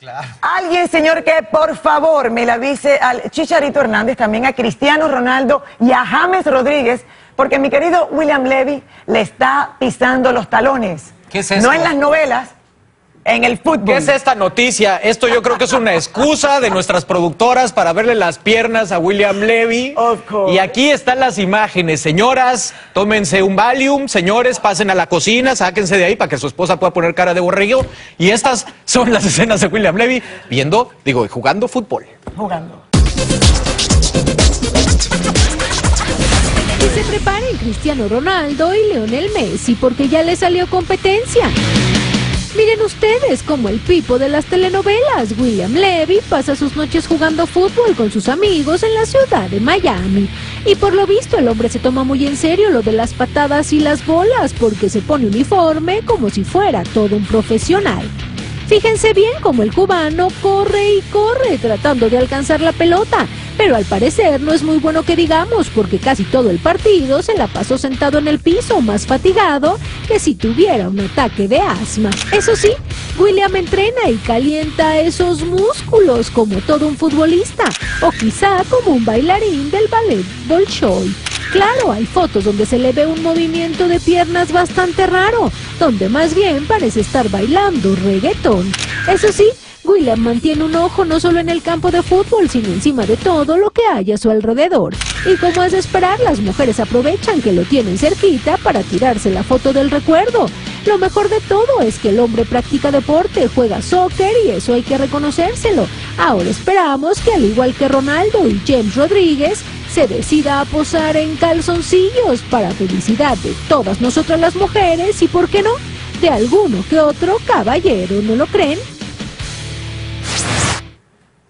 Claro. Alguien, señor, que por favor me la avise al Chicharito Hernández, también a Cristiano Ronaldo y a James Rodríguez, porque mi querido William Levy le está pisando los talones. ¿Qué es eso? No en las novelas, en el fútbol. ¿Qué es esta noticia? Esto yo creo que es una excusa de nuestras productoras para verle las piernas a William Levy. Of course. Y aquí están las imágenes. Señoras, tómense un Valium. Señores, pasen a la cocina, sáquense de ahí para que su esposa pueda poner cara de borrego. Y estas son las escenas de William Levy viendo, digo, jugando fútbol. Jugando. Que se preparen Cristiano Ronaldo y Leonel Messi porque ya le salió competencia. Miren ustedes como el pipo de las telenovelas, William Levy pasa sus noches jugando fútbol con sus amigos en la ciudad de Miami. Y por lo visto el hombre se toma muy en serio lo de las patadas y las bolas porque se pone uniforme como si fuera todo un profesional. Fíjense bien cómo el cubano corre y corre tratando de alcanzar la pelota, pero al parecer no es muy bueno que digamos porque casi todo el partido se la pasó sentado en el piso más fatigado que si tuviera un ataque de asma. Eso sí, William entrena y calienta esos músculos como todo un futbolista o quizá como un bailarín del ballet Bolshoi. Claro, hay fotos donde se le ve un movimiento de piernas bastante raro, donde más bien parece estar bailando reggaetón. Eso sí, William mantiene un ojo no solo en el campo de fútbol, sino encima de todo lo que hay a su alrededor. Y como es de esperar, las mujeres aprovechan que lo tienen cerquita para tirarse la foto del recuerdo. Lo mejor de todo es que el hombre practica deporte, juega soccer y eso hay que reconocérselo. Ahora esperamos que al igual que Ronaldo y James Rodríguez, se decida a posar en calzoncillos para felicidad de todas nosotras las mujeres y, ¿por qué no?, de alguno que otro caballero, ¿no lo creen?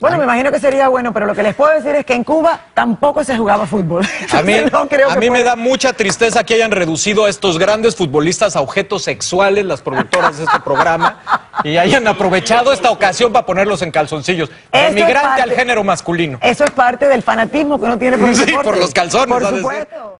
Bueno, me imagino que sería bueno, pero lo que les puedo decir es que en Cuba tampoco se jugaba fútbol. A mí, No creo a mí me da mucha tristeza que hayan reducido a estos grandes futbolistas a objetos sexuales, las productoras de este programa, y hayan aprovechado esta ocasión para ponerlos en calzoncillos. Esto es Migrante al género masculino. Eso es parte del fanatismo que uno tiene por Sí, por los calzones, Por supuesto.